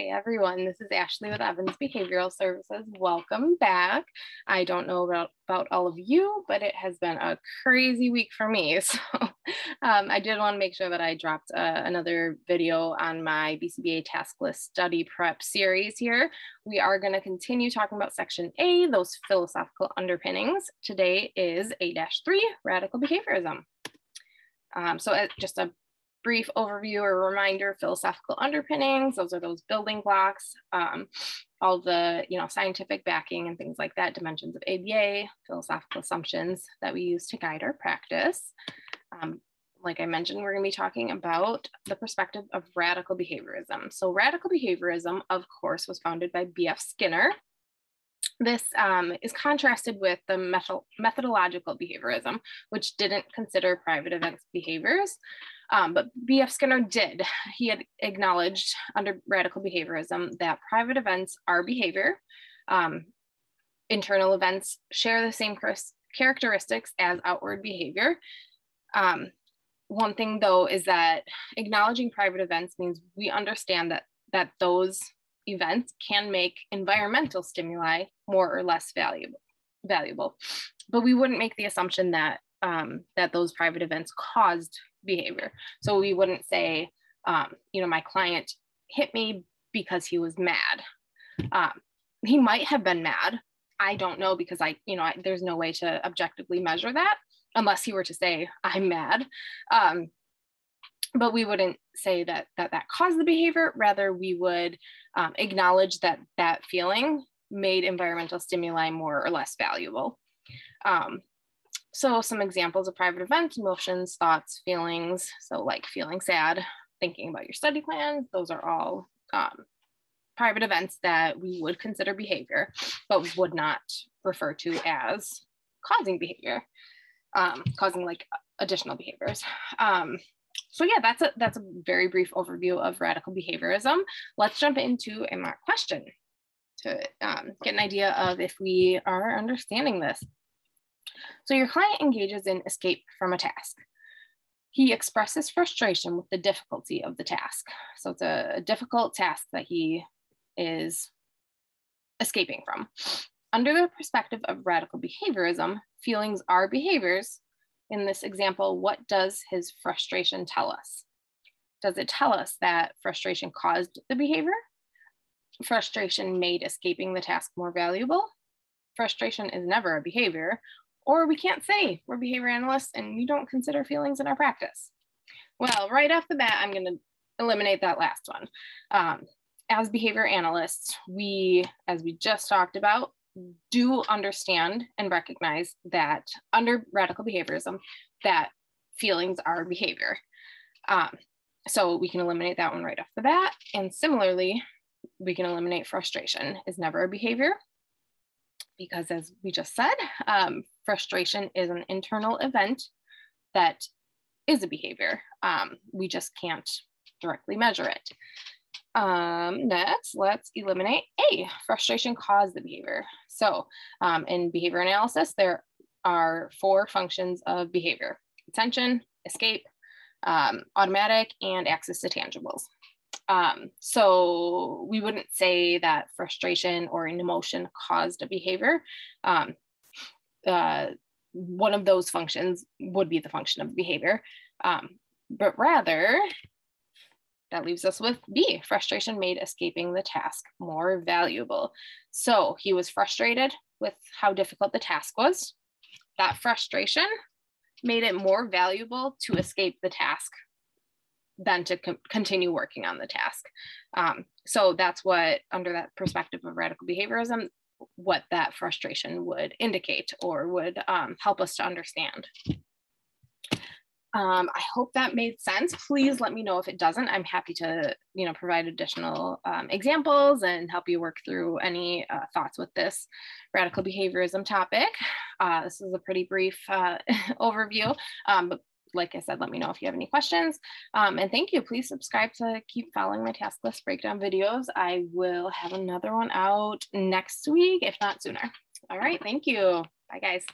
Hey everyone, this is Ashleigh with Evans Behavioral Services. Welcome back. I don't know about, about all of you, but it has been a crazy week for me. So um, I did want to make sure that I dropped uh, another video on my BCBA task list study prep series here. We are going to continue talking about section A, those philosophical underpinnings. Today is A-3, radical behaviorism. Um, so uh, just a brief overview or reminder, philosophical underpinnings, those are those building blocks, um, all the you know scientific backing and things like that, dimensions of ABA, philosophical assumptions that we use to guide our practice. Um, like I mentioned, we're going to be talking about the perspective of radical behaviorism. So radical behaviorism, of course, was founded by B.F. Skinner. This um, is contrasted with the methodological behaviorism, which didn't consider private events behaviors. Um, but B.F. Skinner did. He had acknowledged under radical behaviorism that private events are behavior. Um, internal events share the same characteristics as outward behavior. Um, one thing though is that acknowledging private events means we understand that that those events can make environmental stimuli more or less valuable valuable but we wouldn't make the assumption that um, that those private events caused behavior. So we wouldn't say, um, you know, my client hit me because he was mad. Um, he might have been mad. I don't know because I, you know, I, there's no way to objectively measure that unless he were to say I'm mad. Um, but we wouldn't say that that that caused the behavior. Rather, we would um, acknowledge that that feeling made environmental stimuli more or less valuable. Um, so some examples of private events, emotions, thoughts, feelings. So like feeling sad, thinking about your study plan, those are all um, private events that we would consider behavior, but would not refer to as causing behavior, um, causing like additional behaviors. Um, so yeah, that's a that's a very brief overview of radical behaviorism. Let's jump into a mock question to um, get an idea of if we are understanding this. So your client engages in escape from a task. He expresses frustration with the difficulty of the task. So it's a, a difficult task that he is escaping from. Under the perspective of radical behaviorism, feelings are behaviors. In this example, what does his frustration tell us? Does it tell us that frustration caused the behavior? Frustration made escaping the task more valuable? Frustration is never a behavior, or we can't say we're behavior analysts and we don't consider feelings in our practice. Well, right off the bat, I'm going to eliminate that last one. Um, as behavior analysts, we, as we just talked about, do understand and recognize that under radical behaviorism, that feelings are behavior. Um, so we can eliminate that one right off the bat. And similarly, we can eliminate frustration is never a behavior because as we just said, um, frustration is an internal event that is a behavior. Um, we just can't directly measure it. Um, next, let's eliminate A, frustration caused the behavior. So um, in behavior analysis, there are four functions of behavior, attention, escape, um, automatic, and access to tangibles. Um, so we wouldn't say that frustration or an emotion caused a behavior. Um, uh, one of those functions would be the function of behavior, um, but rather that leaves us with B, frustration made escaping the task more valuable. So he was frustrated with how difficult the task was. That frustration made it more valuable to escape the task than to continue working on the task. Um, so that's what, under that perspective of radical behaviorism, what that frustration would indicate or would um, help us to understand. Um, I hope that made sense. Please let me know if it doesn't. I'm happy to, you know, provide additional um, examples and help you work through any uh, thoughts with this radical behaviorism topic. Uh, this is a pretty brief uh, overview, um, but like I said, let me know if you have any questions. Um, and thank you. Please subscribe to keep following my task list breakdown videos. I will have another one out next week, if not sooner. All right. Thank you. Bye, guys.